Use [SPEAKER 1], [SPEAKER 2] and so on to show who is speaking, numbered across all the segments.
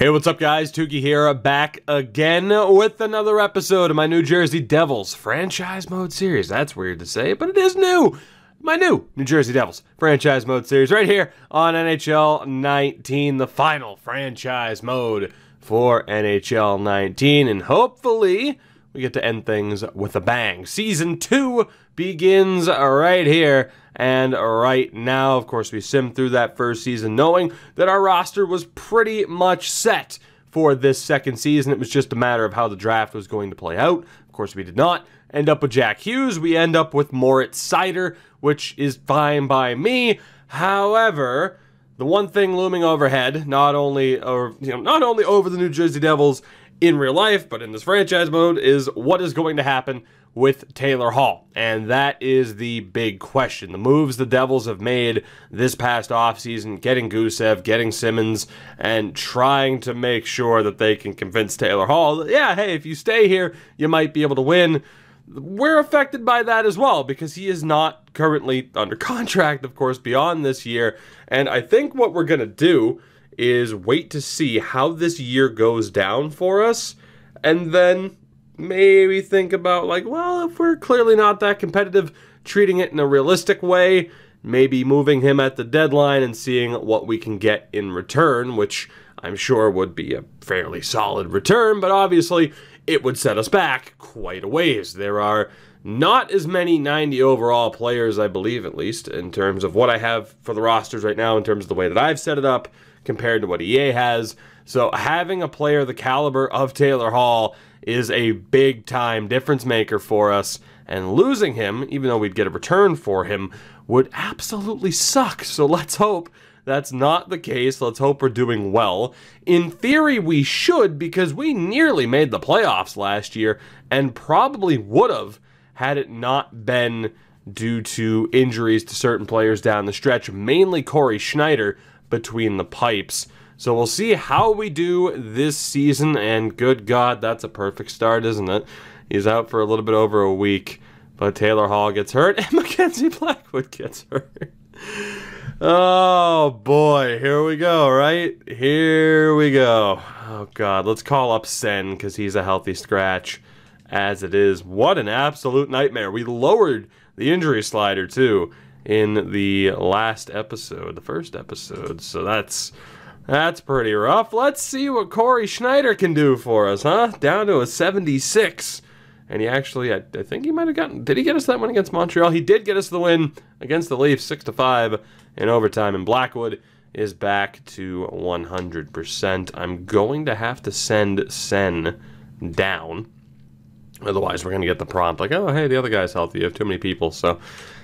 [SPEAKER 1] Hey, what's up, guys? Tougie here, back again with another episode of my New Jersey Devils franchise mode series. That's weird to say, but it is new. My new New Jersey Devils franchise mode series right here on NHL 19, the final franchise mode for NHL 19. And hopefully, we get to end things with a bang. Season 2 begins right here and right now. Of course, we simmed through that first season knowing that our roster was pretty much set for this second season. It was just a matter of how the draft was going to play out. Of course, we did not end up with Jack Hughes. We end up with Moritz Seider, which is fine by me. However, the one thing looming overhead, not only or you know, not only over the New Jersey Devils in real life, but in this franchise mode, is what is going to happen with Taylor Hall. And that is the big question. The moves the Devils have made this past offseason, getting Gusev, getting Simmonds, and trying to make sure that they can convince Taylor Hall that, yeah, hey, if you stay here, you might be able to win. We're affected by that as well because he is not currently under contract, of course, beyond this year. And I think what we're going to do is wait to see how this year goes down for us and then maybe think about like, well, if we're clearly not that competitive, treating it in a realistic way, maybe moving him at the deadline and seeing what we can get in return, which I'm sure would be a fairly solid return, but obviously it would set us back quite a ways. There are not as many 90 overall players, I believe, at least, in terms of what I have for the rosters right now, in terms of the way that I've set it up compared to what EA has. So having a player the caliber of Taylor Hall is a big time difference maker for us. And losing him, even though we'd get a return for him, would absolutely suck. So let's hope that's not the case. Let's hope we're doing well. In theory, we should because we nearly made the playoffs last year and probably would have had it not been due to injuries to certain players down the stretch, mainly Cory Schneider between the pipes. So we'll see how we do this season, and good God, that's a perfect start, isn't it? He's out for a little bit over a week, but Taylor Hall gets hurt, and Mackenzie Blackwood gets hurt. Oh boy, here we go, right? Here we go. Oh God, let's call up Senn because he's a healthy scratch as it is. What an absolute nightmare. We lowered the injury slider too in the last episode, the first episode, so that's that's pretty rough. Let's see what Cory Schneider can do for us, huh? Down to a 76. And he actually, I, I think he might have gotten, did he get us that win against Montreal? He did get us the win against the Leafs, 6 to 5 in overtime. And Blackwood is back to 100%. I'm going to have to send Senn down. Otherwise, we're going to get the prompt like, oh, hey, the other guy's healthy. You have too many people. So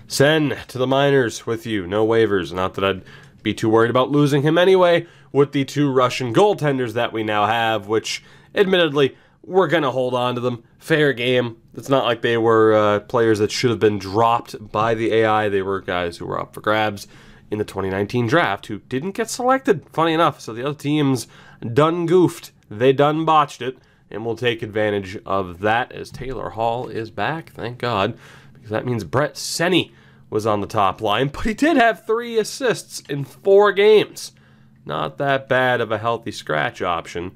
[SPEAKER 1] send to the minors with you. No waivers. Not that I'd be too worried about losing him anyway with the two Russian goaltenders that we now have, which admittedly we're going to hold on to them. Fair game. It's not like they were uh, players that should have been dropped by the AI. They were guys who were up for grabs in the 2019 draft who didn't get selected, funny enough. So the other teams done goofed. They done botched it. And we'll take advantage of that as Taylor Hall is back, thank God, because that means Brett Seney was on the top line, but he did have three assists in four games. Not that bad of a healthy scratch option.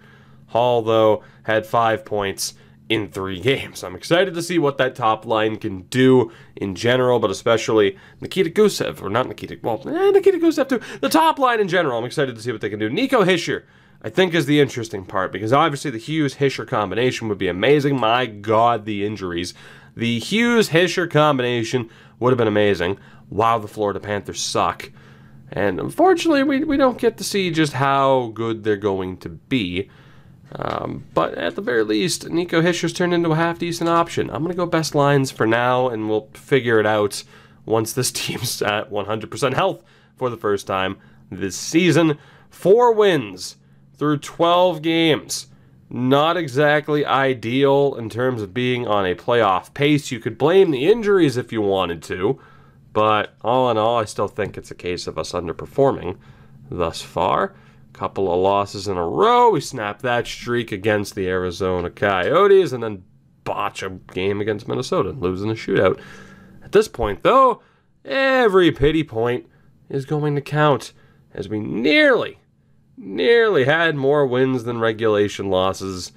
[SPEAKER 1] Hall, though, had five points in three games. I'm excited to see what that top line can do in general, but especially Nikita Gusev, or not Nikita, well, eh, Nikita Gusev too. The top line in general, I'm excited to see what they can do. Nico Hischier, I think, is the interesting part because obviously the Hughes Hischier combination would be amazing. My God, the injuries. The Hughes Hischier combination would have been amazing. Wow, the Florida Panthers suck. And unfortunately, we, we don't get to see just how good they're going to be. Um, but at the very least, Nico Hischier's turned into a half decent option. I'm going to go best lines for now, and we'll figure it out once this team's at 100% health for the first time this season. Four wins through 12 games. Not exactly ideal in terms of being on a playoff pace. You could blame the injuries if you wanted to. But all in all, I still think it's a case of us underperforming thus far. Couple of losses in a row. We snap that streak against the Arizona Coyotes and then botch a game against Minnesota, losing a shootout. At this point, though, every pity point is going to count as we nearly, nearly had more wins than regulation losses,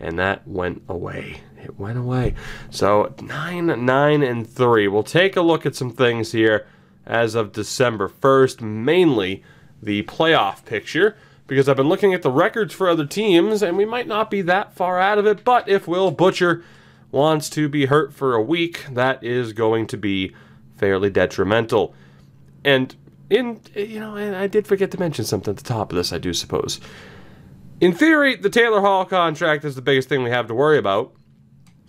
[SPEAKER 1] and that went away. It went away. So 9 9 and 3. We'll take a look at some things here as of December 1st, mainly the playoff picture because I've been looking at the records for other teams and we might not be that far out of it, but if Will Butcher wants to be hurt for a week, that is going to be fairly detrimental. And in you know, and I did forget to mention something at the top of this, I do suppose. In theory, the Taylor Hall contract is the biggest thing we have to worry about.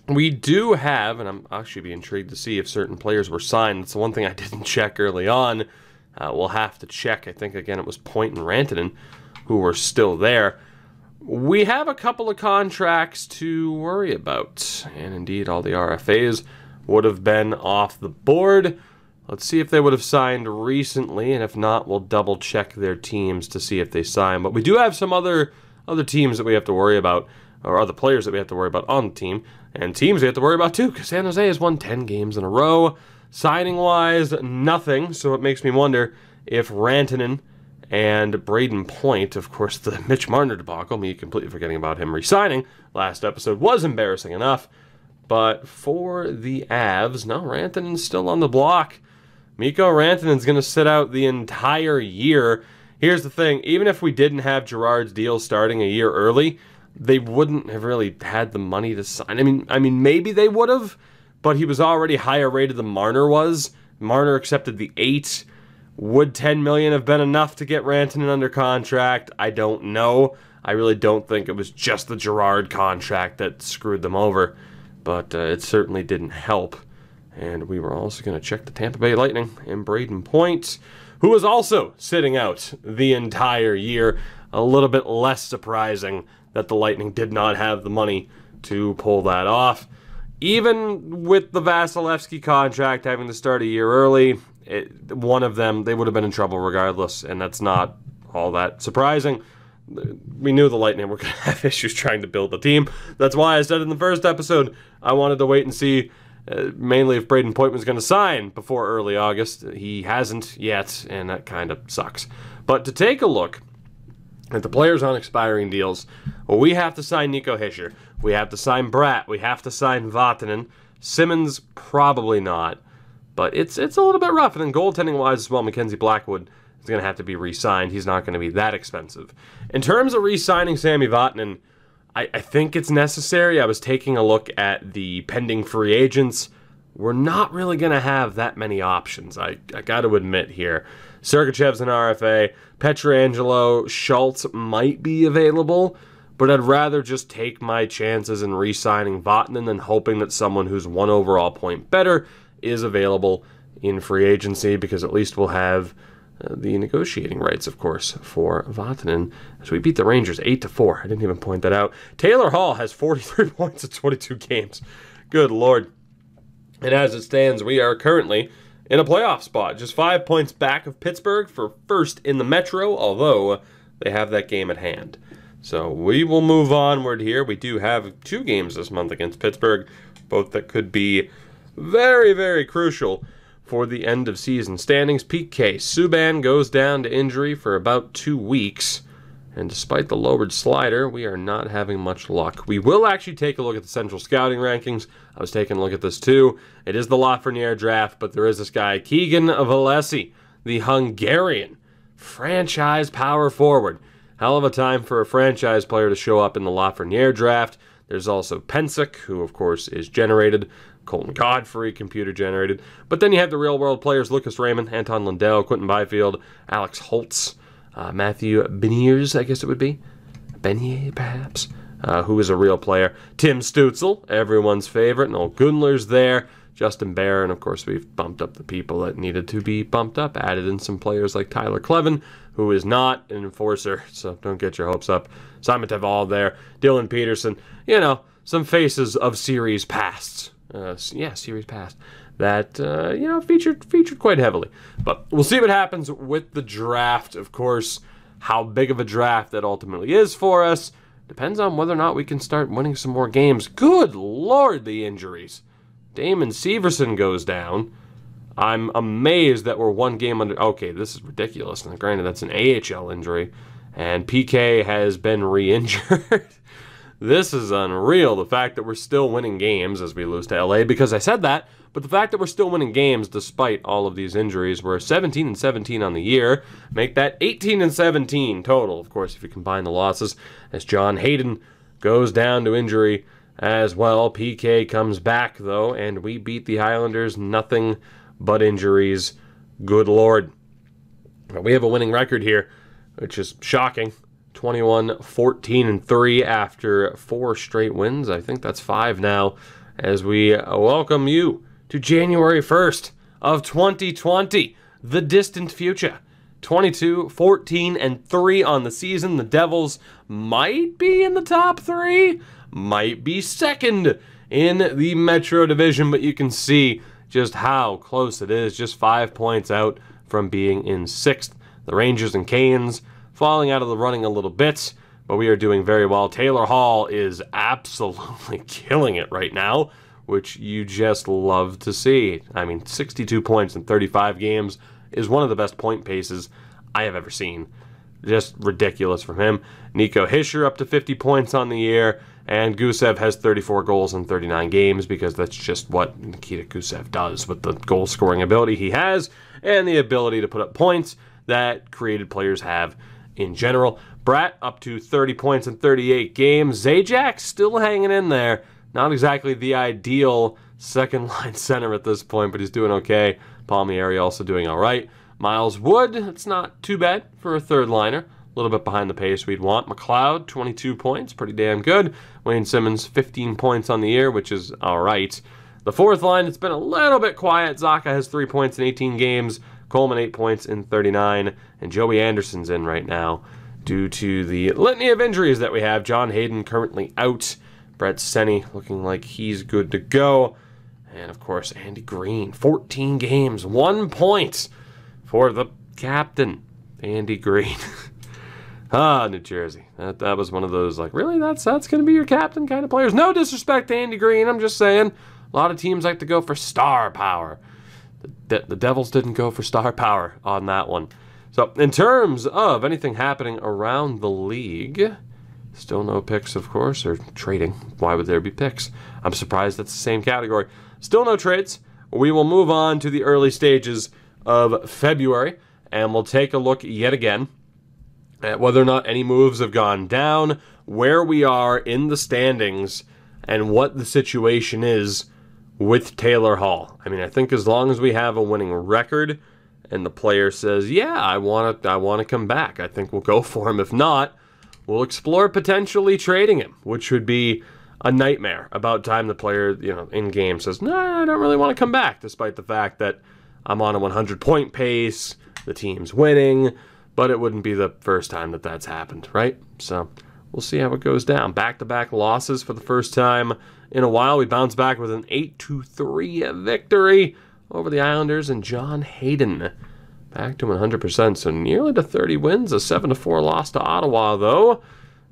[SPEAKER 1] We do have, and I'm actually be intrigued to see if certain players were signed. It's the one thing I didn't check early on. Uh, we'll have to check. I think again it was Point and Rantanen who were still there. We have a couple of contracts to worry about, and indeed all the RFAs would have been off the board. Let's see if they would have signed recently, and if not, we'll double check their teams to see if they signed. But we do have some other other teams that we have to worry about, or other players that we have to worry about on the team, and teams we have to worry about too, because San Jose has won 10 games in a row. Signing wise, nothing, so it makes me wonder if Rantanen and Brayden Point, of course, the Mitch Marner debacle, me completely forgetting about him resigning last episode, was embarrassing enough. But for the Avs, no, Rantanen's still on the block. Mikko Rantanen's going to sit out the entire year. Here's the thing even if we didn't have Girard's deal starting a year early, they wouldn't have really had the money to sign. I mean, I mean, maybe they would have, but he was already higher rated than Marner was. Marner accepted the eight. Would 10 million have been enough to get Rantanen under contract? I don't know. I really don't think it was just the Girard contract that screwed them over, but uh, it certainly didn't help. And we were also going to check the Tampa Bay Lightning and Brayden Point, who was also sitting out the entire year. A little bit less surprising that the Lightning did not have the money to pull that off. Even with the Vasilevskiy contract having to start a year early, it, one of them, they would have been in trouble regardless, and that's not all that surprising. We knew the Lightning were going to have issues trying to build the team. That's why I said in the first episode I wanted to wait and see, uh, mainly if Brayden Point was going to sign before early August. He hasn't yet, and that kind of sucks. But to take a look at the players on expiring deals, well, we have to sign Nico Hischier. We have to sign Bratt. We have to sign Vatanen. Simmonds, probably not. But it's it's a little bit rough. And then goaltending wise as well, Mackenzie Blackwood is going to have to be re signed. He's not going to be that expensive. In terms of re signing Sami Vatanen, I, I think it's necessary. I was taking a look at the pending free agents. We're not really going to have that many options, I, I got to admit here. Sergachev's an RFA. Pietrangelo, Schultz might be available, but I'd rather just take my chances in re signing Vatanen than hoping that someone who's one overall point better is available in free agency because at least we'll have Uh, the negotiating rights, of course, for Vatanen. So we beat the Rangers 8 to 4. I didn't even point that out. Taylor Hall has 43 points in 22 games. Good lord. And as it stands, we are currently in a playoff spot, just five points back of Pittsburgh for first in the Metro, although they have that game at hand. So we will move onward here. We do have two games this month against Pittsburgh, both that could be very, very crucial for the end of season standings. PK Subban goes down to injury for about two weeks. And despite the lowered slider, we are not having much luck. We will actually take a look at the central scouting rankings. I was taking a look at this too. It is the Lafreniere draft, but there is this guy, Keegan Valesi, the Hungarian franchise power forward. Hell of a time for a franchise player to show up in the Lafreniere draft. There's also Pensick, who of course is generated Colton Godfrey, computer generated. But then you have the real world players Lucas Raymond, Anton Lundell, Quinton Byfield, Alex Holtz, uh, Matthew Beniers, I guess it would be. Benier, perhaps, uh, who is a real player. Tim Stützle, everyone's favorite. Noel Gunler's there. Justin Bear, and of course, we've bumped up the people that needed to be bumped up. Added in some players like Tyler Kleven, who is not an enforcer, so don't get your hopes up. Simon Teval there. Dylan Peterson. You know, some faces of series pasts uh, yeah, series past that uh, you know featured featured quite heavily. But we'll see what happens with the draft. Of course, how big of a draft that ultimately is for us depends on whether or not we can start winning some more games. Good lord, the injuries. Damon Severson goes down. I'm amazed that we're one game under. Okay, this is ridiculous. And granted, that's an AHL injury, and PK has been re injured. This is unreal. The fact that we're still winning games as we lose to LA, because I said that, but the fact that we're still winning games despite all of these injuries, we're 17 and 17 on the year, make that 18 and 17 total. Of course, if you combine the losses, as John Hayden goes down to injury as well. PK comes back though, and we beat the Islanders. Nothing but injuries. Good lord. We have a winning record here, which is shocking. 21 14 and 3 after four straight wins. I think that's five now as we welcome you to January 1st of 2020, the distant future. 22, 14, and 3 on the season. The Devils might be in the top three, might be second in the Metro Division, but you can see just how close it is, just five points out from being in sixth. The Rangers and Canes falling out of the running a little bit, but we are doing very well. Taylor Hall is absolutely killing it right now, which you just love to see. I mean, 62 points in 35 games is one of the best point paces I have ever seen. Just ridiculous from him. Nico Hischier up to 50 points on the year, and Gusev has 34 goals in 39 games because that's just what Nikita Gusev does with the goal scoring ability he has and the ability to put up points that created players have in general. Bratt up to 30 points in 38 games. Zajac still hanging in there. Not exactly the ideal second line center at this point, but he's doing okay. Palmieri also doing all right. Miles Wood, it's not too bad for a third liner. A little bit behind the pace we'd want. McLeod, 22 points, pretty damn good. Wayne Simmonds, 15 points on the year, which is all right. The fourth line, it's been a little bit quiet. Zacha has three points in 18 games. Coleman, eight points in 39. And Joey Anderson's in right now due to the litany of injuries that we have. John Hayden currently out. Brett Seney looking like he's good to go. And of course, Andy Greene, 14 games, one point for the captain, Andy Greene. ah, New Jersey. That, that was one of those, like, really? That's, that's going to be your captain kind of players? No disrespect to Andy Greene. I'm just saying. A lot of teams like to go for star power. The, the Devils didn't go for star power on that one. So, in terms of anything happening around the league, still no picks, of course, or trading. Why would there be picks? I'm surprised that's the same category. Still no trades. We will move on to the early stages of February, and we'll take a look yet again at whether or not any moves have gone down, where we are in the standings, and what the situation is with Taylor Hall. I mean, I think as long as we have a winning record and the player says, "Yeah, I want to I want to come back." I think we'll go for him. If not, we'll explore potentially trading him, which would be a nightmare about time the player, you know, in game says, "No, I don't really want to come back," despite the fact that I'm on a 100 point pace, the team's winning, but it wouldn't be the first time that that's happened, right? So we'll see how it goes down. Back to back losses for the first time in a while. We bounce back with an 8 3 victory over the Islanders and John Hayden. Back to 100%, so nearly to 30 wins. A 7 4 loss to Ottawa, though,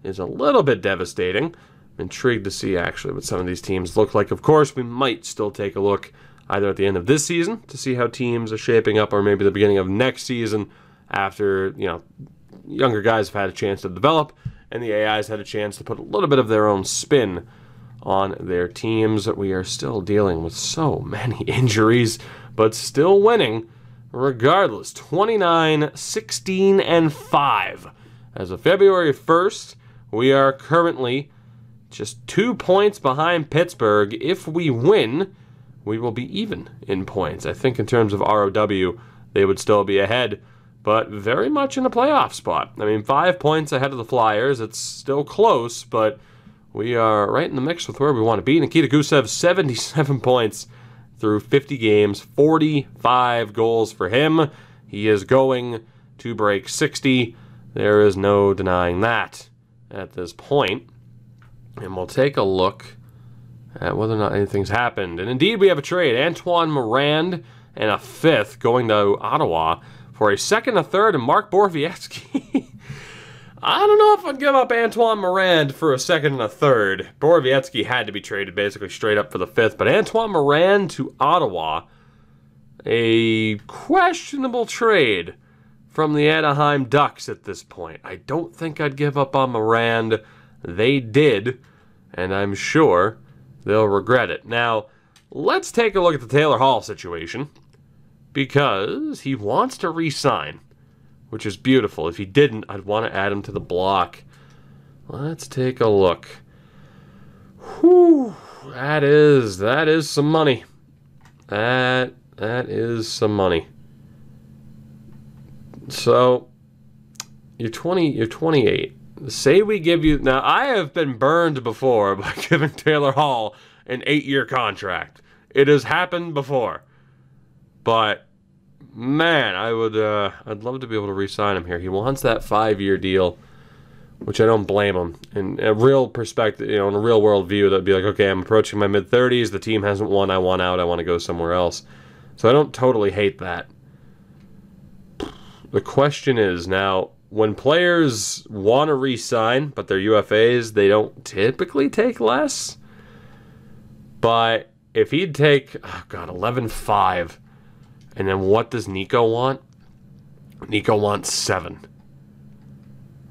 [SPEAKER 1] is a little bit devastating. I'm intrigued to see actually what some of these teams look like. Of course, we might still take a look either at the end of this season to see how teams are shaping up, or maybe the beginning of next season after you know younger guys have had a chance to develop and the AIs had a chance to put a little bit of their own spin on their teams. We are still dealing with so many injuries, but still winning regardless. 29, 16, and 5. As of February 1st, we are currently just two points behind Pittsburgh. If we win, we will be even in points. I think in terms of ROW, they would still be ahead, but very much in a playoff spot. I mean, five points ahead of the Flyers. It's still close, but we are right in the mix with where we want to be. Nikita Gusev, 77 points through 50 games, 45 goals for him. He is going to break 60. There is no denying that at this point. And we'll take a look at whether or not anything's happened. And indeed, we have a trade. Antoine Morand and a fifth going to Ottawa for a second, a third, and Mark Borowiecki. I don't know if I'd give up Antoine Morand for a second and a third. Borowiecki had to be traded basically straight up for the fifth, but Antoine Morand to Ottawa, a questionable trade from the Anaheim Ducks at this point. I don't think I'd give up on Morand. They did, and I'm sure they'll regret it. Now, let's take a look at the Taylor Hall situation because he wants to re sign, which is beautiful. If he didn't, I'd want to add him to the block. Let's take a look. Whew, that is that is some money. That that is some money. So you're 20 you're 28. Say we give you now I have been burned before by giving Taylor Hall an 8-year contract. It has happened before. But man, I would uh, I'd love to be able to re-sign him here. He wants that 5-year deal which I don't blame him. In a real perspective, you know, in a real world view, that'd be like, okay, I'm approaching my mid 30s. The team hasn't won. I want out. I want to go somewhere else. So I don't totally hate that. The question is now, when players want to re-sign, but they're UFAs, they don't typically take less. But if he'd take, oh God, 11-5, and then what does Nico want? Nico wants seven.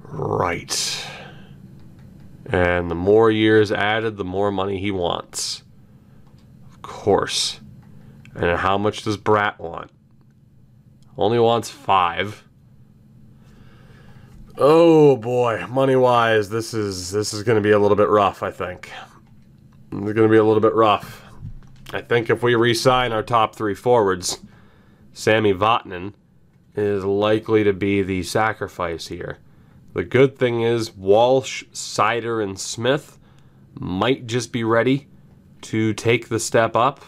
[SPEAKER 1] Right. And the more years added, the more money he wants. Of course. And how much does Bratt want? Only wants five. Oh boy, money wise, this is this is going to be a little bit rough. I think it's going to be a little bit rough. I think if we re-sign our top three forwards, Sami Vatanen is likely to be the sacrifice here. The good thing is Walsh, Seider, and Smith might just be ready to take the step up.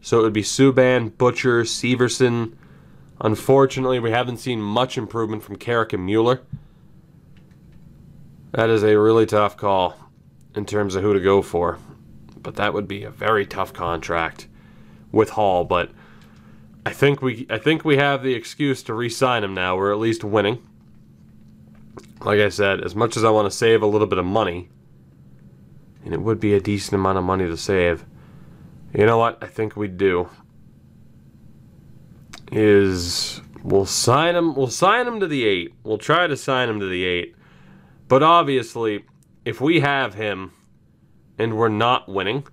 [SPEAKER 1] So it would be Subban, Butcher, Severson. Unfortunately, we haven't seen much improvement from Carrick and Mueller. That is a really tough call in terms of who to go for. But that would be a very tough contract with Hall. But I think we I think we have the excuse to re-sign him now. We're at least winning like I said, as much as I want to save a little bit of money, and it would be a decent amount of money to save, you know what I think we do is we'll sign him we'll sign him to the 8. We'll try to sign him to the 8. But obviously, if we have him and we're not winning,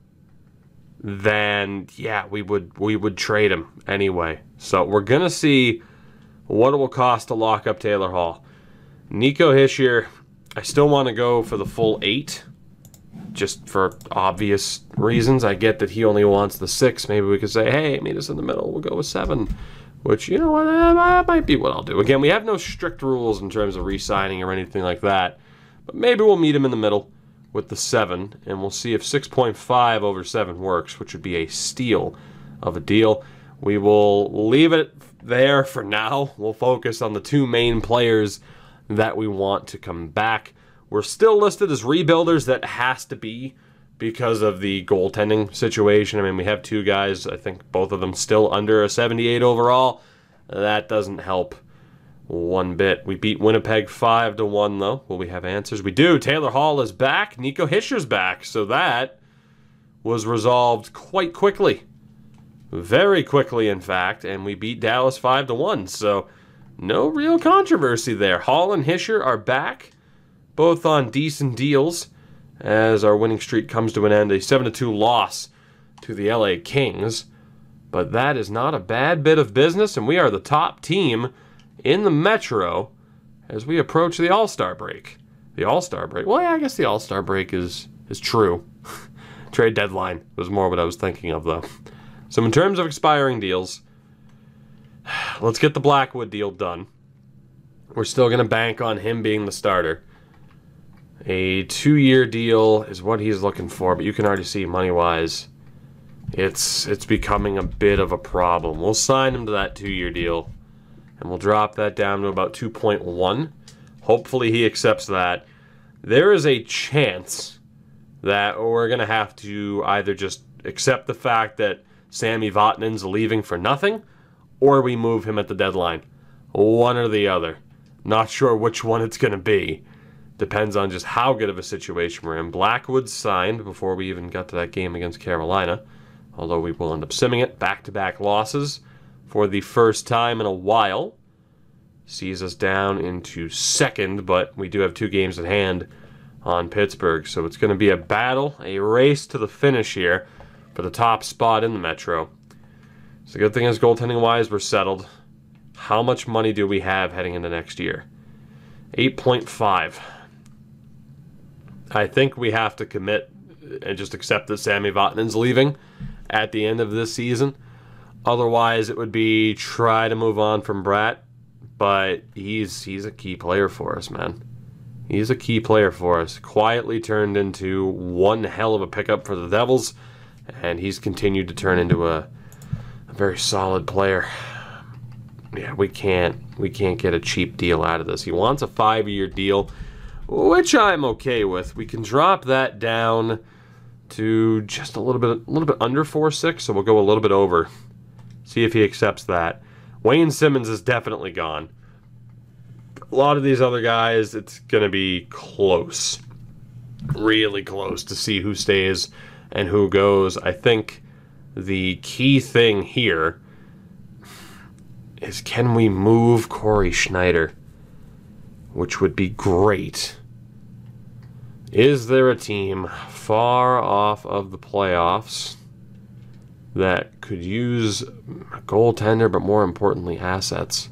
[SPEAKER 1] then yeah, we would we would trade him anyway. So we're to see what it will cost to lock up Taylor Hall. Nico Hischier, I still want to go for the full eight, just for obvious reasons. I get that he only wants the six. Maybe we could say, hey, meet us in the middle. We'll go with seven, which, you know what, eh, that might be what I'll do. Again, we have no strict rules in terms of re signing or anything like that, but maybe we'll meet him in the middle with the seven, and we'll see if 6.5 over 7 works, which would be a steal of a deal. We will leave it there for now. We'll focus on the two main players that we want to come back. We're still listed as rebuilders. That has to be because of the goaltending situation. I mean, we have two guys, I think both of them still under a 78 overall. That doesn't help one bit. We beat Winnipeg 5 to 1 though. Will we have answers? We do. Taylor Hall is back. Nico Hischier's back. So that was resolved quite quickly. Very quickly in fact, and we beat Dallas 5 to 1. So no real controversy there. Hall and Hischier are back, both on decent deals, as our winning streak comes to an end. A 7 2 loss to the LA Kings. But that is not a bad bit of business, and we are the top team in the Metro as we approach the All Star break. The All Star break. Well, yeah, I guess the All Star break is is true. Trade deadline was more what I was thinking of, though. So, in terms of expiring deals, let's get the Blackwood deal done. We're still going to bank on him being the starter. A two-year deal is what he's looking for, but you can already see money-wise, it's it's becoming a bit of a problem. We'll sign him to that two-year deal, and we'll drop that down to about 2.1. Hopefully he accepts that. There is a chance that we're going to have to either just accept the fact that Sami Vatanen's leaving for nothing, or we move him at the deadline. One or the other. Not sure which one it's going to be. Depends on just how good of a situation we're in. Blackwood signed before we even got to that game against Carolina, although we will end up simming it. Back to back losses for the first time in a while. sees us down into second, but we do have two games at hand on Pittsburgh. So it's going to be a battle, a race to the finish here for the top spot in the Metro. So the good thing is, goaltending wise, we're settled. How much money do we have heading into next year? 8.5. I think we have to commit and just accept that Sami Vatanen's leaving at the end of this season. Otherwise, it would be try to move on from Bratt, but he's he's a key player for us, man. He's a key player for us. Quietly turned into one hell of a pickup for the Devils, and he's continued to turn into a, a very solid player. Yeah, we can't we can't get a cheap deal out of this. He wants a five-year deal, which I'm okay with. We can drop that down to just a little bit a little bit under four six, so we'll go a little bit over. See if he accepts that. Wayne Simmonds is definitely gone. A lot of these other guys, it's going to be close. Really close to see who stays and who goes. I think the key thing here is can we move Cory Schneider? Which would be great. Is there a team far off of the playoffs that could use a goaltender, but more importantly, assets?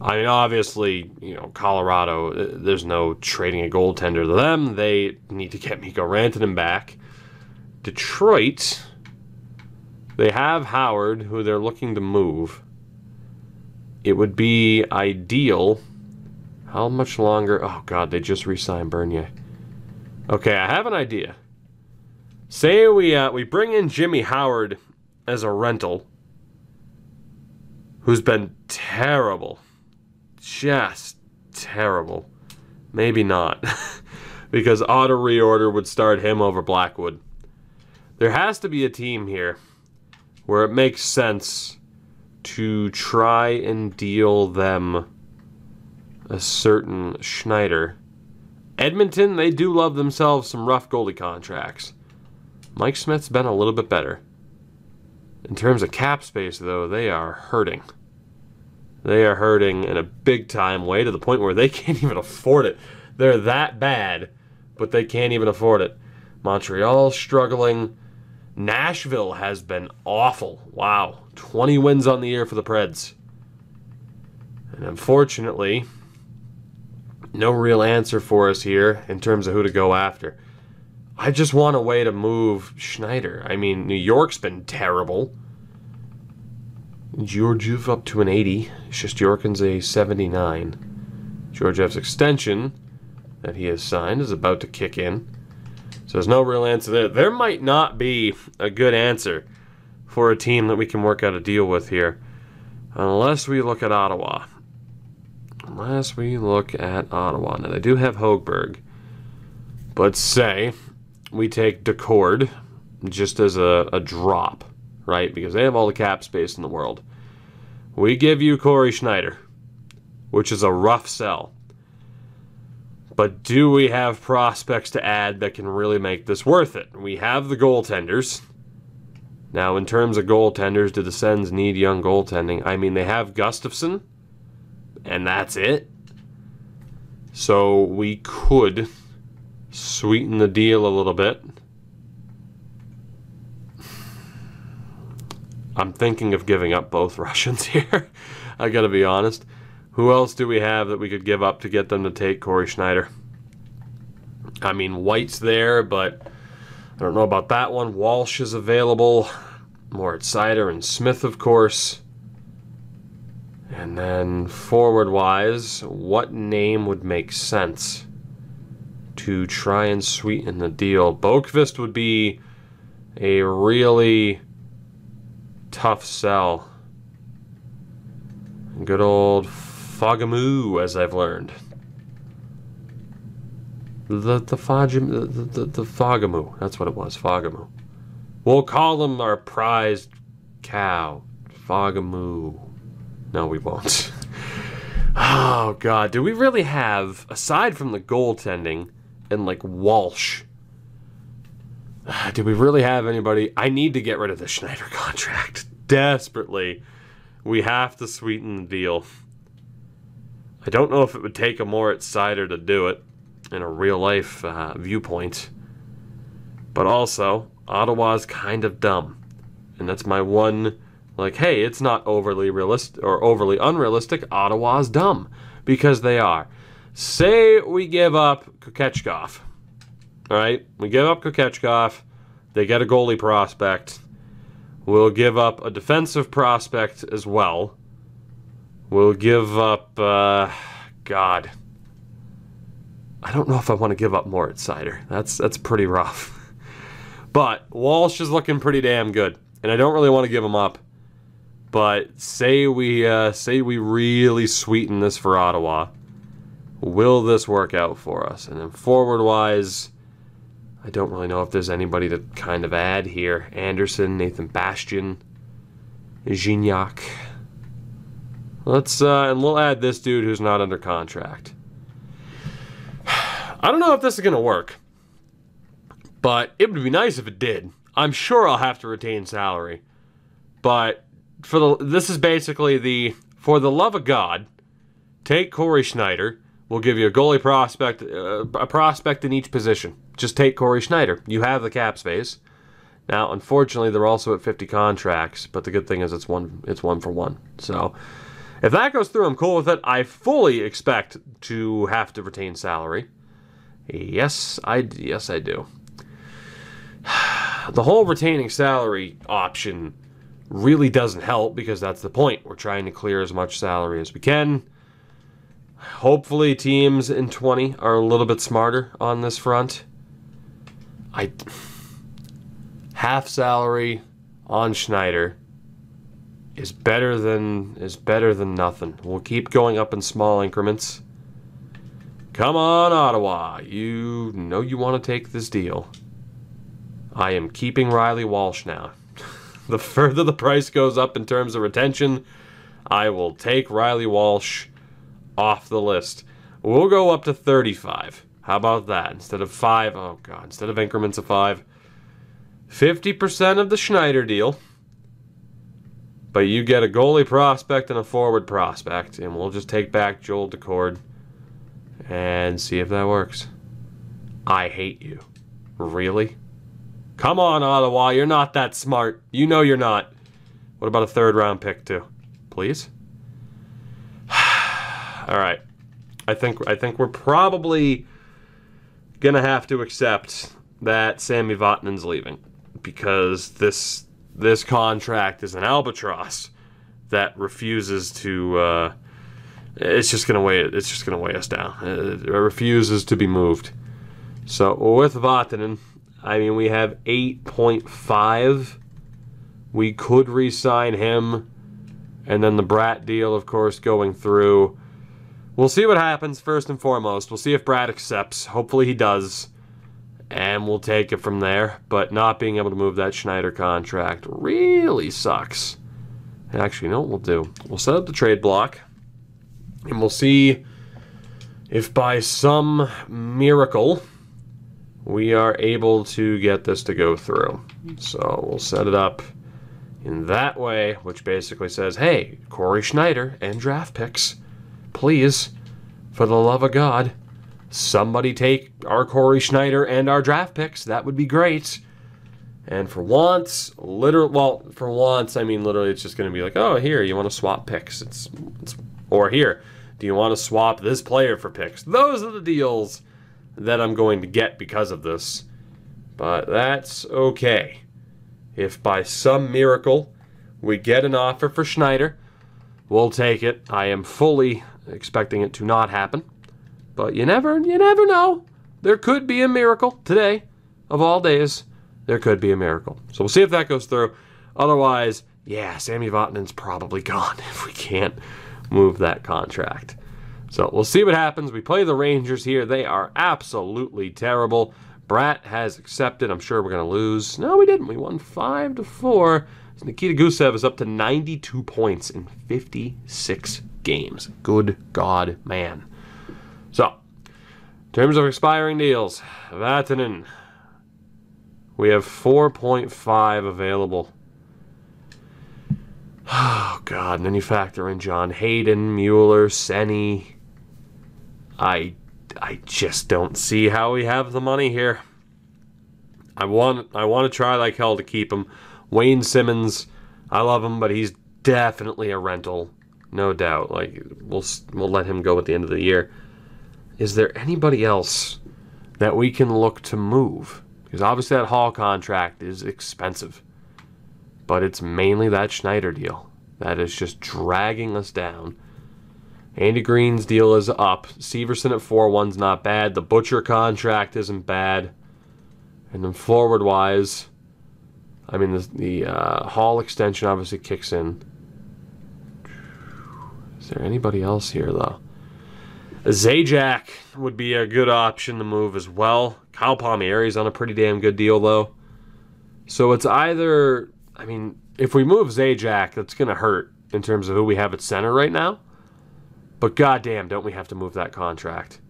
[SPEAKER 1] I mean, obviously, you know, Colorado, uh, there's no trading a goaltender to them. They need to get Mikko Rantanen back. Detroit, they have Howard, who they're looking to move. It would be ideal. How much longer? Oh, God, they just re signed Bernier. Okay, I have an idea. Say we uh, we bring in Jimmy Howard as a rental, who's been terrible, just terrible. Maybe not, because auto reorder would start him over Blackwood. There has to be a team here where it makes sense to try and deal them a certain Schneider. Edmonton, they do love themselves some rough goalie contracts. Mike Smith's been a little bit better. In terms of cap space, though, they are hurting. They are hurting in a big time way to the point where they can't even afford it. They're that bad, but they can't even afford it. Montreal's struggling. Nashville has been awful. Wow. 20 wins on the year for the Preds. And unfortunately, no real answer for us here in terms of who to go after. I just want a way to move Schneider. I mean, New York's been terrible. Georgiev up to an 80. Shesterkin's a 79. Georgiev's extension that he has signed is about to kick in. So there's no real answer there. There might not be a good answer for a team that we can work out a deal with here. Unless we look at Ottawa. Unless we look at Ottawa. Now, they do have Hogberg. But say we take Daccord just as a, a drop, right? Because they have all the cap space in the world. We give you Cory Schneider, which is a rough sell. But do we have prospects to add that can really make this worth it? We have the goaltenders. Now, in terms of goaltenders, do the Sens need young goaltending? I mean, they have Gustavsson, and that's it. So we could sweeten the deal a little bit. I'm thinking of giving up both Russians here. I gotta be honest. Who else do we have that we could give up to get them to take Cory Schneider? I mean, White's there, but I don't know about that one. Walsh is available. Moritz Seider and Smith, of course. And then forward wise, what name would make sense? To try and sweeten the deal. Boqvist would be a really tough sell. Good old Fagemo, as I've learned. The the Fagem the, the, the Fagemo. That's what it was, Fagemo. We'll call him our prized cow. Fagemo. No, we won't. oh god, do we really have, aside from the goaltending, and like Walsh. Do we really have anybody? I need to get rid of the Schneider contract desperately. We have to sweeten the deal. I don't know if it would take a Moritz Seider to do it in a real life uh, viewpoint. But also, Ottawa's kind of dumb. And that's my one, like, hey, it's not overly realistic or overly unrealistic. Ottawa's dumb. Because they are. Say we give up Kochetkov. All right? We give up Kochetkov. They get a goalie prospect. We'll give up a defensive prospect as well. We'll give up, uh, God. I don't know if I want to give up Moritz Seider. That's that's pretty rough. but Walsh is looking pretty damn good, and I don't really want to give him up. But say we uh, say we really sweeten this for Ottawa, will this work out for us? And then forward wise, I don't really know if there's anybody to kind of add here. Anderson, Nathan Bastian, Gignac. Let's uh, and we'll add this dude who's not under contract. I don't know if this is gonna work, but it would be nice if it did. I'm sure I'll have to retain salary, but for the this is basically the for the love of God, take Cory Schneider. We'll give you a goalie prospect, uh, a prospect in each position. Just take Cory Schneider. You have the cap space. Now, unfortunately, they're also at 50 contracts, but the good thing is it's one it's one for one. So, if that goes through, I'm cool with it. I fully expect to have to retain salary. Yes, I yes I do. The whole retaining salary option really doesn't help because that's the point. We're trying to clear as much salary as we can. Hopefully, teams in 20 are a little bit smarter on this front. I half salary on Schneider is better than is better than nothing. We'll keep going up in small increments. Come on, Ottawa. You know you want to take this deal. I am keeping Riley Walsh now. the further the price goes up in terms of retention, I will take Riley Walsh off the list. We'll go up to 35. How about that? Instead of five, oh god, instead of increments of five, 50% of the Schneider deal. But you get a goalie prospect and a forward prospect, and we'll just take back Joel Daccord and see if that works. I hate you. Really? Come on, Ottawa. You're not that smart. You know you're not. What about a third round pick too? Please? All right. I think I think we're probably gonna have to accept that Sami Vatanen's leaving because this this contract is an albatross that refuses to uh, it's just gonna weigh it's just gonna weigh us down. It refuses to be moved. So with Vatanen, I mean we have 8.5. We could re-sign him, and then the Bratt deal, of course, going through. We'll see what happens first and foremost. We'll see if Bratt accepts. Hopefully he does. And we'll take it from there. But not being able to move that Schneider contract really sucks. Actually, you know what we'll do? We'll set up the trade block. And we'll see if by some miracle we are able to get this to go through. So we'll set it up in that way, which basically says, hey, Cory Schneider and draft picks, please, for the love of God, somebody take our Cory Schneider and our draft picks. That would be great. And for once, literal well, for once, I mean literally it's just gonna be like, oh here, you want to swap picks. It's it's or here, do you want to swap this player for picks? Those are the deals that I'm going to get because of this. But that's okay. If by some miracle we get an offer for Schneider, we'll take it. I am fully expecting it to not happen. But you never you never know. There could be a miracle today of all days. There could be a miracle. So we'll see if that goes through. Otherwise, yeah, Sami Vatanen's probably gone if we can't move that contract. So we'll see what happens. We play the Rangers here. They are absolutely terrible. Bratt has accepted. I'm sure we're going to lose. No, we didn't. We won 5 to 4. Nikita Gusev is up to 92 points in 56 games. Good God, man. So, in terms of expiring deals, Vatanen, we have 4.5 available. Oh, God. And then you factor in John Hayden, Mueller, Seney, I I just don't see how we have the money here. I want I want to try like hell to keep him. Wayne Simmonds, I love him, but he's definitely a rental, no doubt. Like we'll we'll let him go at the end of the year. Is there anybody else that we can look to move? Because obviously that Hall contract is expensive, but it's mainly that Schneider deal that is just dragging us down. Andy Greene's deal is up. Severson at 4 1's not bad. The Butcher contract isn't bad. And then forward wise, I mean, the, the uh, Hall extension obviously kicks in. Is there anybody else here, though? Zajac would be a good option to move as well. Kyle Palmieri's on a pretty damn good deal, though. So it's either, I mean, if we move Zajac, that's going to hurt in terms of who we have at center right now. But goddamn, don't we have to move that contract?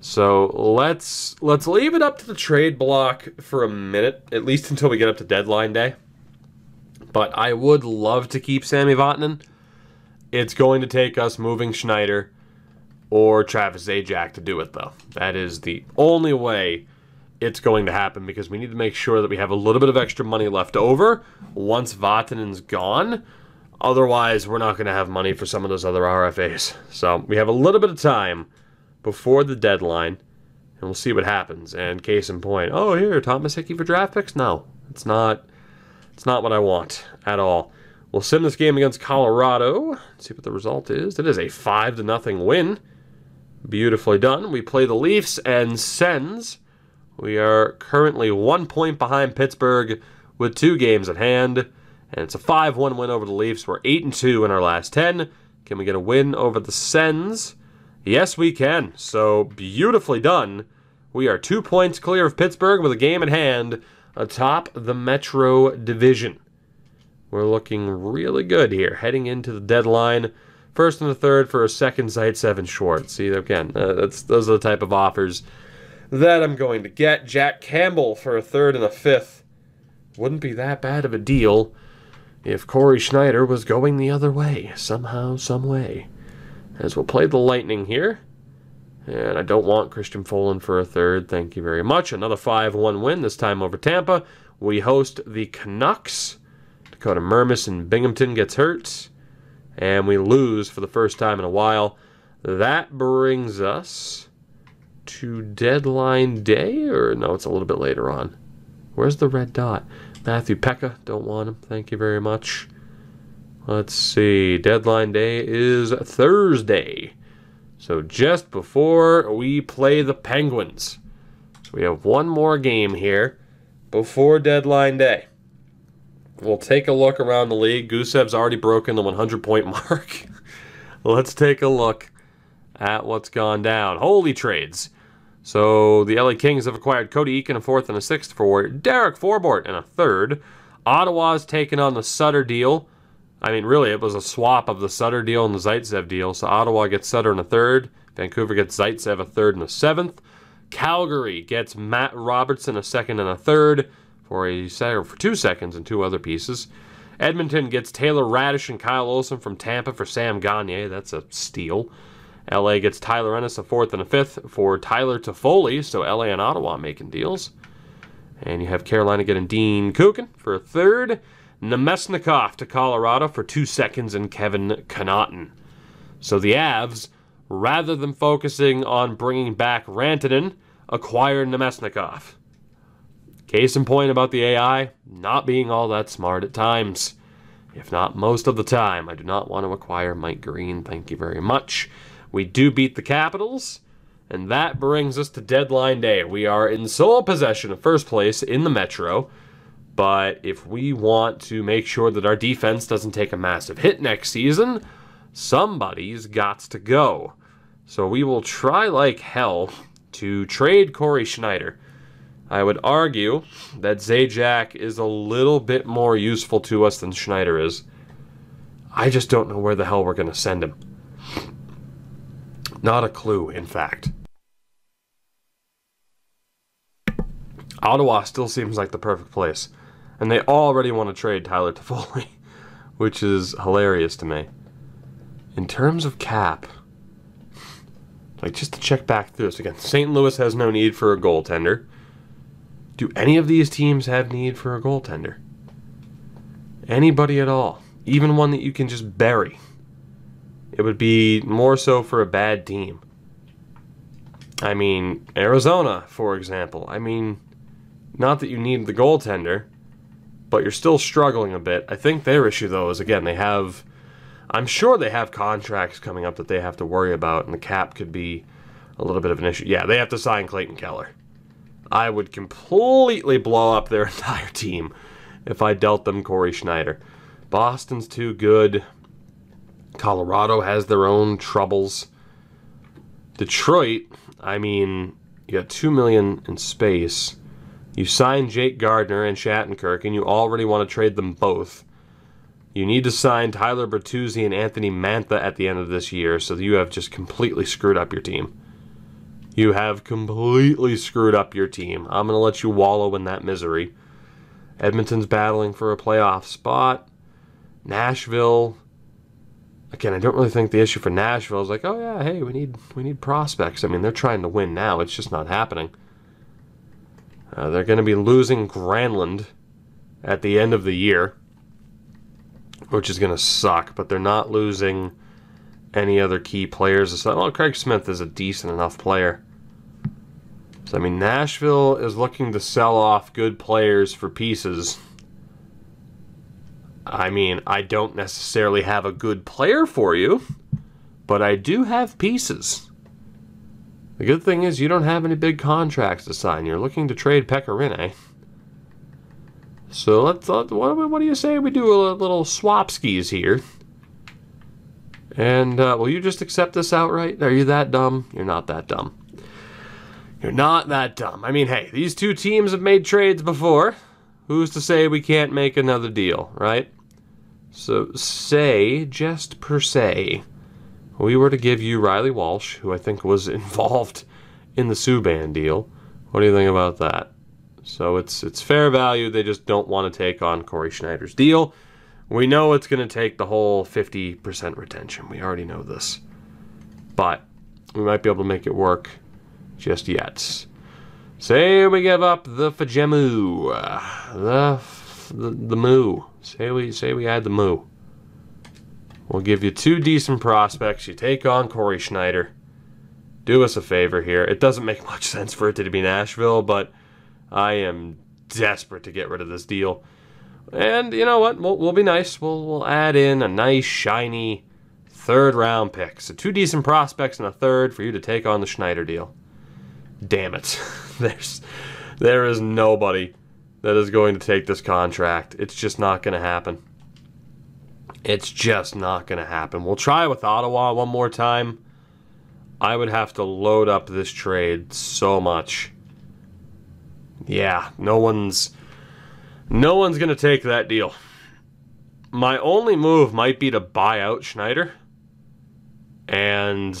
[SPEAKER 1] So let's let's leave it up to the trade block for a minute, at least until we get up to deadline day. But I would love to keep Sami Vatanen. It's going to take us moving Schneider or Travis Zajac to do it, though. That is the only way it's going to happen because we need to make sure that we have a little bit of extra money left over once Vatanen's gone. Otherwise, we're not going to have money for some of those other RFAs. So we have a little bit of time before the deadline, and we'll see what happens. And case in point, oh here, Thomas Hickey for draft picks? No, it's not. It's not what I want at all. We'll sim this game against Colorado. See what the result is. It is a five to nothing win. Beautifully done. We play the Leafs and Sens. We are currently one point behind Pittsburgh with two games at hand, and it's a 5-1 win over the Leafs. We're 8 and 2 in our last 10. Can we get a win over the Sens? Yes, we can. So beautifully done. We are two points clear of Pittsburgh with a game at hand atop the Metro Division. We're looking really good here, heading into the deadline. First and the third for a second Zaitsev and Schwartz. See, again, uh, that's those are the type of offers that I'm going to get. Jack Campbell for a third and a fifth. Wouldn't be that bad of a deal if Cory Schneider was going the other way, somehow, some way as we'll play the Lightning here. And I don't want Christian Folin for a third. Thank you very much. Another 5-1 win, this time over Tampa. We host the Canucks. Dakota Mermis and Binghamton gets hurt. And we lose for the first time in a while. That brings us to deadline day. Or no, it's a little bit later on. Where's the red dot? Matthew Peca. Don't want him. Thank you very much. Let's see. Deadline day is Thursday. So just before we play the Penguins. So we have one more game here before deadline day. We'll take a look around the league. Gusev's already broken the 100 point mark. Let's take a look at what's gone down. Holy trades. So the LA Kings have acquired Cody Eakin, a fourth and a sixth for Derek Forbort and a third. Ottawa's taken on the Sutter deal. I mean, really, it was a swap of the Sutter deal and the Zaitsev deal. So Ottawa gets Sutter in a third. Vancouver gets Zaitsev a third and a seventh. Calgary gets Matt Robertson a second and a third for a for two seconds and two other pieces. Edmonton gets Taylor Raddysh and Kyle Olson from Tampa for Sam Gagner. That's a steal. LA gets Tyler Ennis a fourth and a fifth for Tyler Toffoli. So LA and Ottawa making deals. And you have Carolina getting Dean Kukan for a third. Namestnikov to Colorado for two seconds and Kevin Connauton. So the Avs, rather than focusing on bringing back Rantanen, acquired Namestnikov. Case in point about the AI, not being all that smart at times. If not most of the time, I do not want to acquire Mike Green. Thank you very much. We do beat the Capitals, and that brings us to deadline day. We are in sole possession of first place in the Metro. But if we want to make sure that our defense doesn't take a massive hit next season, somebody's got to go. So we will try like hell to trade Cory Schneider. I would argue that Zajac is a little bit more useful to us than Schneider is. I just don't know where the hell we're going to send him. Not a clue, in fact. Ottawa still seems like the perfect place. And they already want to trade Tyler Toffoli, which is hilarious to me. In terms of cap, Like, just to check back through this again. St. Louis has no need for a goaltender. Do any of these teams have need for a goaltender? Anybody at all? Even one that you can just bury. It would be more so for a bad team. I mean, Arizona, for example. I mean, not that you need the goaltender, but you're still struggling a bit. I think their issue, though, is again, they have. I'm sure they have contracts coming up that they have to worry about, and the cap could be a little bit of an issue. Yeah, they have to sign Clayton Keller. I would completely blow up their entire team if I dealt them Cory Schneider. Boston's too good. Colorado has their own troubles. Detroit, I mean, you got two million in space. You signed Jake Gardiner and Shattenkirk, and you already want to trade them both. You need to sign Tyler Bertuzzi and Anthony Mantha at the end of this year, so you have just completely screwed up your team. You have completely screwed up your team. I'm going to let you wallow in that misery. Edmonton's battling for a playoff spot. Nashville. Again, I don't really think the issue for Nashville is like, oh yeah, hey, we need we need prospects. I mean, they're trying to win now. It's just not happening. Uh, they're going to be losing Granlund at the end of the year, which is going to suck. But they're not losing any other key players. Well, Craig Smith is a decent enough player. So, I mean, Nashville is looking to sell off good players for pieces. I mean, I don't necessarily have a good player for you, but I do have pieces. The good thing is you don't have any big contracts to sign. You're looking to trade Pekka Rinne. So let's let, what, what do you say we do a little swap skis here? And uh, will you just accept this outright? Are you that dumb? You're not that dumb. You're not that dumb. I mean, hey, these two teams have made trades before. Who's to say we can't make another deal, right? So, say, just per se, we were to give you Reilly Walsh, who I think was involved in the Subban deal. What do you think about that? So it's it's fair value. They just don't want to take on Cory Schneider's deal. We know it's going to take the whole 50% retention. We already know this. But we might be able to make it work just yet. Say we give up the Fajemu, uh, the, the the moo. Say we say we add the moo. We'll give you two decent prospects. You take on Cory Schneider. Do us a favor here. It doesn't make much sense for it to be Nashville, but I am desperate to get rid of this deal. And you know what? We'll, we'll be nice. We'll, we'll add in a nice, shiny third round pick. So two decent prospects and a third for you to take on the Schneider deal. Damn it. There's there is nobody that is going to take this contract. It's just not going to happen. It's just not going to happen. We'll try with Ottawa one more time. I would have to load up this trade so much. Yeah, no one's no one's going to take that deal. My only move might be to buy out Schneider and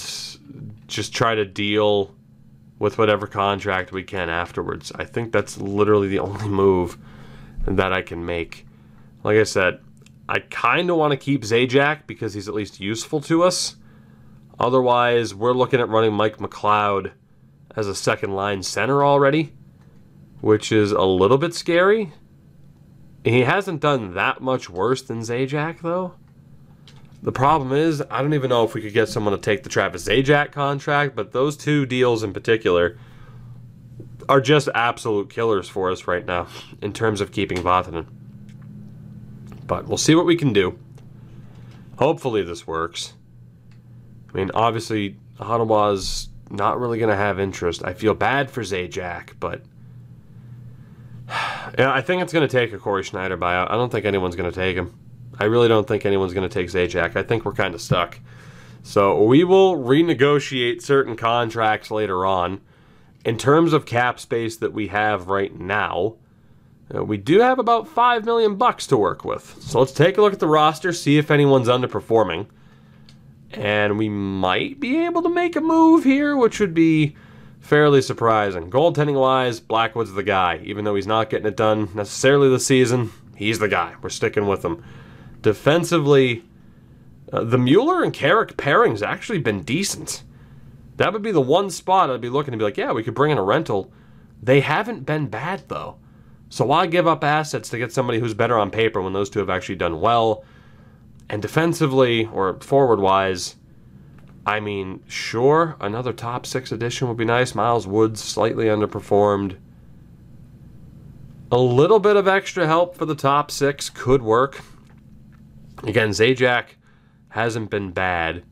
[SPEAKER 1] just try to deal with whatever contract we can afterwards. I think that's literally the only move that I can make. Like I said, I kind of want to keep Zajac because he's at least useful to us. Otherwise, we're looking at running Mike McLeod as a second line center already, which is a little bit scary. He hasn't done that much worse than Zajac, though. The problem is, I don't even know if we could get someone to take the Travis Zajac contract, but those two deals in particular are just absolute killers for us right now in terms of keeping Vatanen. But we'll see what we can do. Hopefully this works. I mean, obviously, Ottawa's not really going to have interest. I feel bad for Zajac, but yeah, I think it's going to take a Cory Schneider buyout. I don't think anyone's going to take him. I really don't think anyone's going to take Zajac. I think we're kind of stuck. So we will renegotiate certain contracts later on. In terms of cap space that we have right now, uh, we do have about five million bucks to work with. So let's take a look at the roster, see if anyone's underperforming, and we might be able to make a move here, which would be fairly surprising. Goaltending wise, Blackwood's the guy. Even though he's not getting it done necessarily this season, he's the guy. We're sticking with him. Defensively, uh, the Mueller and Carrick pairing's actually been decent. That would be the one spot I'd be looking to be like, yeah, we could bring in a rental. They haven't been bad though. So why give up assets to get somebody who's better on paper when those two have actually done well? And defensively or forward wise, I mean, sure, another top six addition would be nice. Miles Woods slightly underperformed. A little bit of extra help for the top six could work. Again, Zajac hasn't been bad.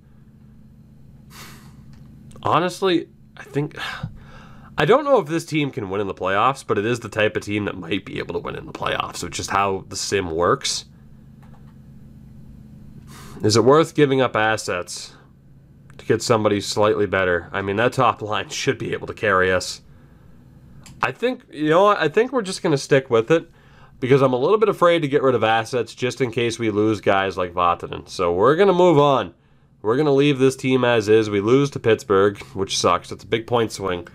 [SPEAKER 1] Honestly, I think. I don't know if this team can win in the playoffs, but it is the type of team that might be able to win in the playoffs, which is how the sim works. Is it worth giving up assets to get somebody slightly better? I mean, that top line should be able to carry us. I think, you know I think we're just going to stick with it because I'm a little bit afraid to get rid of assets just in case we lose guys like Vatanen. So we're going to move on. We're going to leave this team as is. We lose to Pittsburgh, which sucks. It's a big point swing,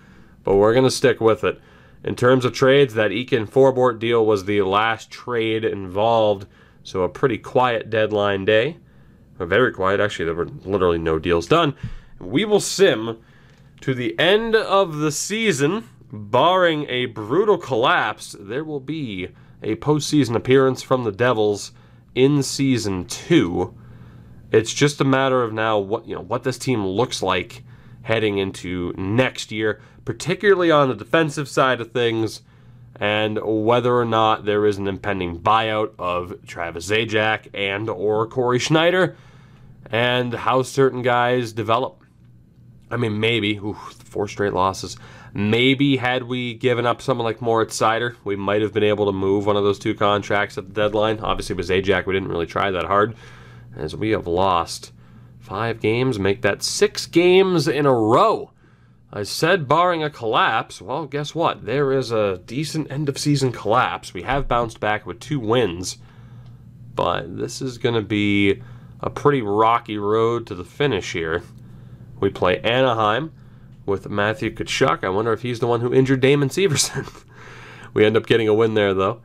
[SPEAKER 1] but we're going to stick with it. In terms of trades, that Eakin Forbort deal was the last trade involved, so a pretty quiet deadline day. Very quiet, actually. There were literally no deals done. We will sim to the end of the season, barring a brutal collapse. There will be a postseason appearance from the Devils in season two. It's just a matter of now what you know what this team looks like heading into next year, particularly on the defensive side of things, and whether or not there is an impending buyout of Travis Zajac and or Cory Schneider, and how certain guys develop. I mean, maybe ooh, four straight losses. Maybe had we given up someone like Moritz Seider, we might have been able to move one of those two contracts at the deadline. Obviously, with Zajac, we didn't really try that hard, as we have lost five games, make that six games in a row. I said barring a collapse. Well, guess what? There is a decent end of season collapse. We have bounced back with two wins, but this is going to be a pretty rocky road to the finish here. We play Anaheim with Matthew Tkachuk. I wonder if he's the one who injured Damon Severson. we end up getting a win there, though.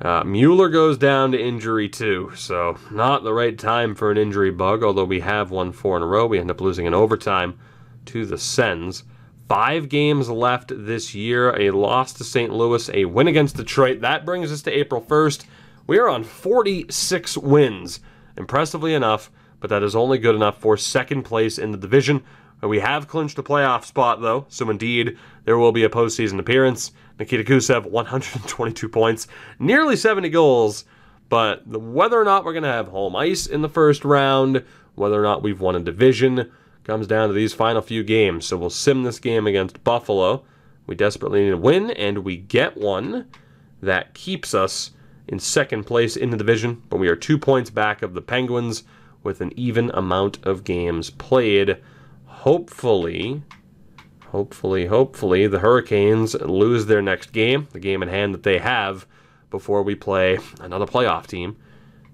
[SPEAKER 1] Uh, Mueller goes down to injury too, so not the right time for an injury bug. Although we have won four in a row, we end up losing in overtime to the Sens. Five games left this year. A loss to St. Louis, a win against Detroit. That brings us to April 1st. We are on 46 wins. Impressively enough, but that is only good enough for second place in the division. Uh, we have clinched a playoff spot, though, so indeed there will be a postseason appearance. Nikita Gusev, 122 points, nearly 70 goals. But whether or not we're going to have home ice in the first round, whether or not we've won a division, comes down to these final few games. So we'll sim this game against Buffalo. We desperately need a win, and we get one that keeps us in second place in the division. But we are two points back of the Penguins with an even amount of games played hopefully, hopefully, hopefully, the Hurricanes lose their next game, the game in hand that they have, before we play another playoff team,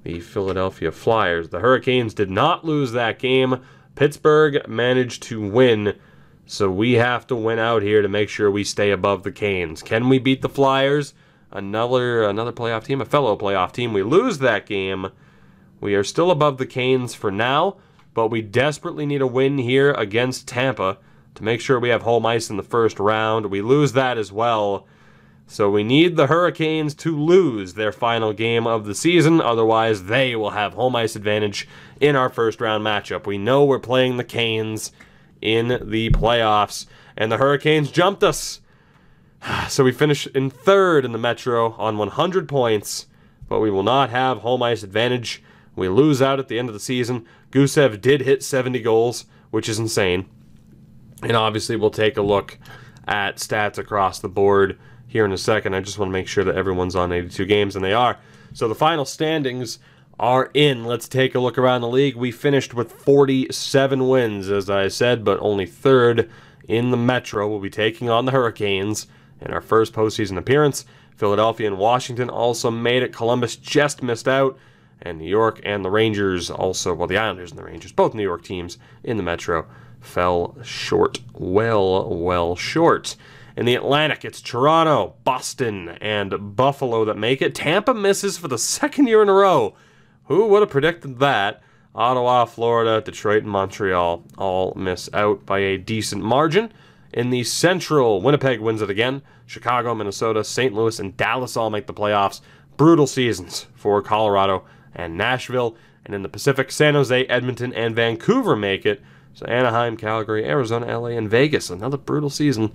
[SPEAKER 1] the Philadelphia Flyers. The Hurricanes did not lose that game. Pittsburgh managed to win, so we have to win out here to make sure we stay above the Canes. Can we beat the Flyers? Another another playoff team, a fellow playoff team. We lose that game. We are still above the Canes for now but we desperately need a win here against Tampa to make sure we have home ice in the first round. We lose that as well. So we need the Hurricanes to lose their final game of the season, otherwise they will have home ice advantage in our first round matchup. We know we're playing the Canes in the playoffs, and the Hurricanes jumped us. So we finish in third in the Metro on 100 points, but we will not have home ice advantage. We lose out at the end of the season. Gusev did hit 70 goals, which is insane. And obviously, we'll take a look at stats across the board here in a second. I just want to make sure that everyone's on 82 games, and they are. So the final standings are in. Let's take a look around the league. We finished with 47 wins, as I said, but only third in the Metro. We'll be taking on the Hurricanes in our first postseason appearance. Philadelphia and Washington also made it. Columbus just missed out and New York and the Rangers also, well, the Islanders and the Rangers, both New York teams in the Metro, fell short, well, well short. In the Atlantic, it's Toronto, Boston, and Buffalo that make it. Tampa misses for the second year in a row. Who would have predicted that? Ottawa, Florida, Detroit, and Montreal all miss out by a decent margin. In the Central, Winnipeg wins it again. Chicago, Minnesota, St. Louis, and Dallas all make the playoffs. Brutal seasons for Colorado and Nashville. And in the Pacific, San Jose, Edmonton, and Vancouver make it. So Anaheim, Calgary, Arizona, LA, and Vegas. Another brutal season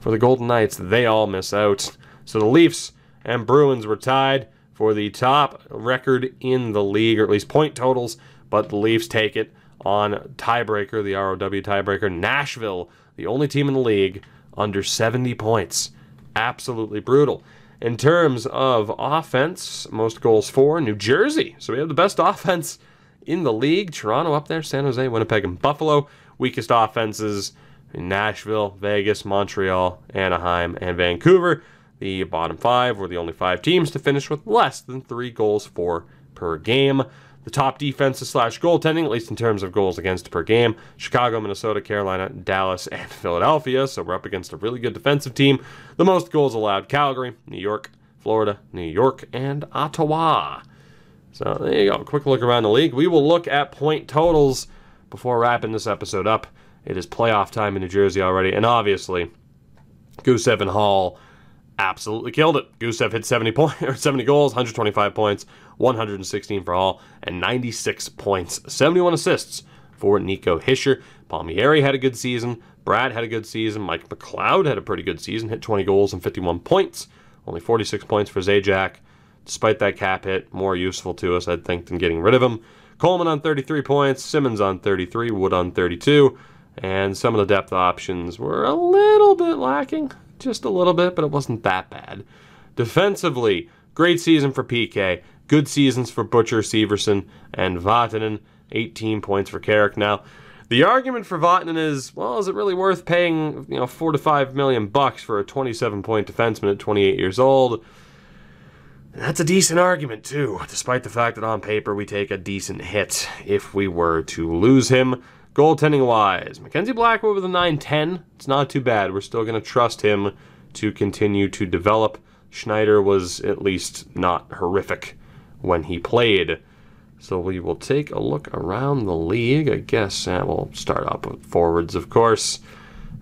[SPEAKER 1] for the Golden Knights. They all miss out. So the Leafs and Bruins were tied for the top record in the league, or at least point totals, but the Leafs take it on tiebreaker, the ROW tiebreaker. Nashville, the only team in the league under 70 points. Absolutely brutal. In terms of offense, most goals for New Jersey. So we have the best offense in the league. Toronto up there, San Jose, Winnipeg, and Buffalo. Weakest offenses in Nashville, Vegas, Montreal, Anaheim, and Vancouver. The bottom five were the only five teams to finish with less than three goals for per game. The top defenses slash goaltending, at least in terms of goals against per game, Chicago, Minnesota, Carolina, Dallas, and Philadelphia. So we're up against a really good defensive team. The most goals allowed Calgary, New York, Florida, New York, and Ottawa. So there you go. Quick look around the league. We will look at point totals before wrapping this episode up. It is playoff time in New Jersey already, and obviously, Gusev and Hall absolutely killed it. Gusev hit 70 points or 70 goals, 125 points, 116 for Hall, and 96 points, 71 assists for Nico Hischier. Palmieri had a good season. Bratt had a good season. Mike McLeod had a pretty good season, hit 20 goals and 51 points. Only 46 points for Zajac. Despite that cap hit, more useful to us, I'd think, than getting rid of him. Coleman on 33 points, Simmonds on 33, Wood on 32, and some of the depth options were a little bit lacking just a little bit, but it wasn't that bad. Defensively, great season for PK, good seasons for Butcher, Severson, and Vatanen. 18 points for Carrick. Now, the argument for Vatanen is, well, is it really worth paying, you know, four to five million bucks for a 27 point defenseman at 28 years old? That's a decent argument, too, despite the fact that on paper we take a decent hit if we were to lose him. Goaltending wise, Mackenzie Blackwood with a 910. It's not too bad. We're still going to trust him to continue to develop. Schneider was at least not horrific when he played. So we will take a look around the league. I guess uh, we'll start up with forwards, of course.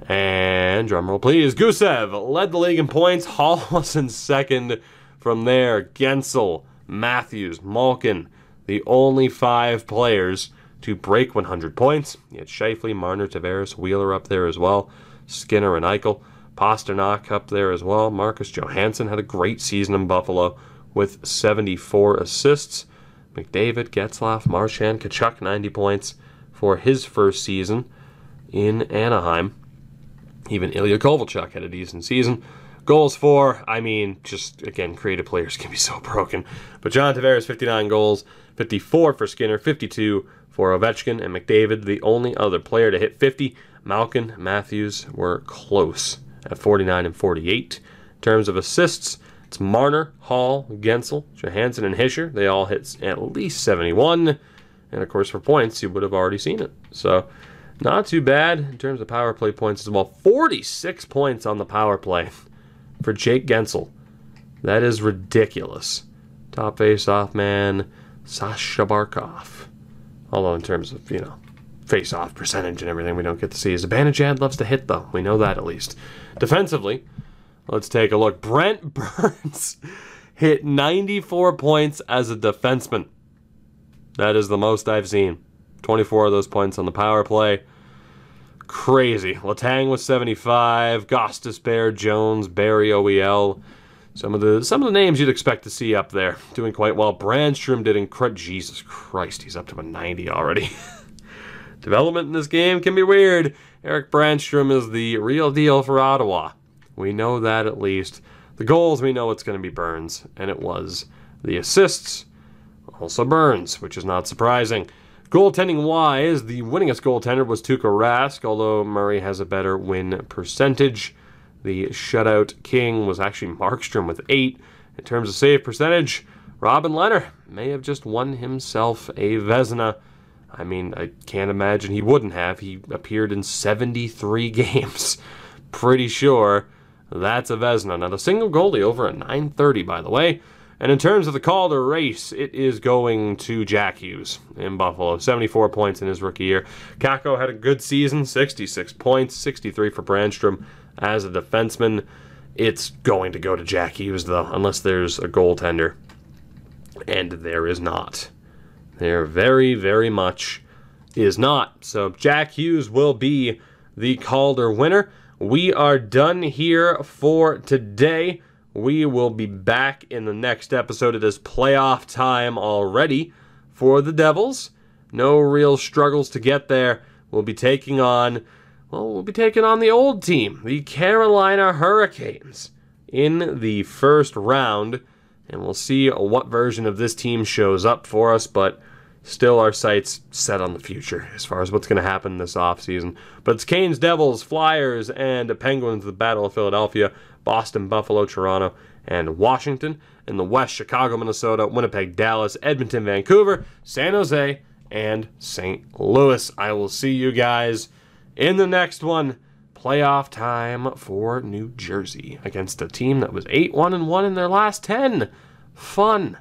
[SPEAKER 1] And drumroll, please. Gusev led the league in points. Hall was in second. From there, Guentzel, Matthews, Malkin, the only five players to break 100 points. You had Scheifele, Marner, Tavares, Wheeler up there as well, Skinner and Eichel, Pastrnak up there as well. Marcus Johansson had a great season in Buffalo with 74 assists. McDavid, Getzlaf, Marchand, Tkachuk 90 points for his first season in Anaheim. Even Ilya Kovalchuk had a decent season. Goals for, I mean, just again, creative players can be so broken. But John Tavares, 59 goals, 54 for Skinner, 52 for Ovechkin and McDavid, the only other player to hit 50. Malkin, Matthews were close at 49 and 48. In terms of assists, it's Marner, Hall, Guentzel, Johansson, and Hischier. They all hit at least 71. And of course, for points, you would have already seen it. So, not too bad in terms of power play points as well. 46 points on the power play for Jake Guentzel. That is ridiculous. Top face-off man, Sasha Barkov. Although in terms of, you know, face-off percentage and everything, we don't get to see. Zibanejad loves to hit, though. We know that at least. Defensively, let's take a look. Brent Burns hit 94 points as a defenseman. That is the most I've seen. 24 of those points on the power play. Crazy. Letang was 75. Gostisbehere, Jones, Barrie OEL. Some of the some of the names you'd expect to see up there doing quite well. Brannstrom did incredible. Jesus Christ, he's up to a 90 already. Development in this game can be weird. Erik Brannstrom is the real deal for Ottawa. We know that at least. The goals, we know it's going to be Burns, and it was. The assists, also Burns, which is not surprising. Goaltending wise, the winningest goaltender was Tuukka Rask, although Murray has a better win percentage. The shutout king was actually Markstrom with eight. In terms of save percentage, Robin Lehner may have just won himself a Vezina. I mean, I can't imagine he wouldn't have. He appeared in 73 games. Pretty sure that's a Vezina. Not a single goalie over a 930, by the way. And in terms of the Calder race, it is going to Jack Hughes in Buffalo. 74 points in his rookie year. Kakko had a good season, 66 points, 63 for Brannstrom as a defenseman. It's going to go to Jack Hughes, though, unless there's a goaltender. And there is not. There very, very much is not. So Jack Hughes will be the Calder winner. We are done here for today. We will be back in the next episode. It is playoff time already for the Devils. No real struggles to get there. We'll be taking on, well, we'll be taking on the old team, the Carolina Hurricanes, in the first round. And we'll see what version of this team shows up for us, but still our sights set on the future as far as what's going to happen this offseason. But it's Canes, Devils, Flyers, and Penguins, the Battle of Philadelphia. Boston, Buffalo, Toronto, and Washington. In the West, Chicago, Minnesota, Winnipeg, Dallas, Edmonton, Vancouver, San Jose, and St. Louis. I will see you guys in the next one. Playoff time for New Jersey against a team that was 8 1 and 1 in their last 10. Fun.